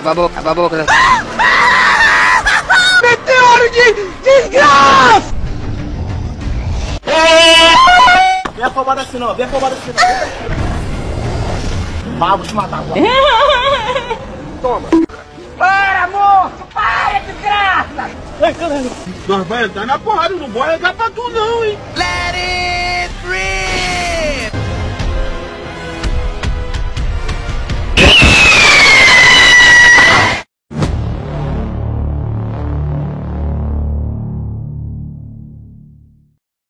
Aba a boca, aba a boca. Meteoro de desgraça! Vem afobado assim não, vem afobado assim não. Vá, vou te matar agora. Para, moço! Para, desgraça! Ai, caralho. Nós vai entrar na porrada, não vai entrar pra tu não, hein?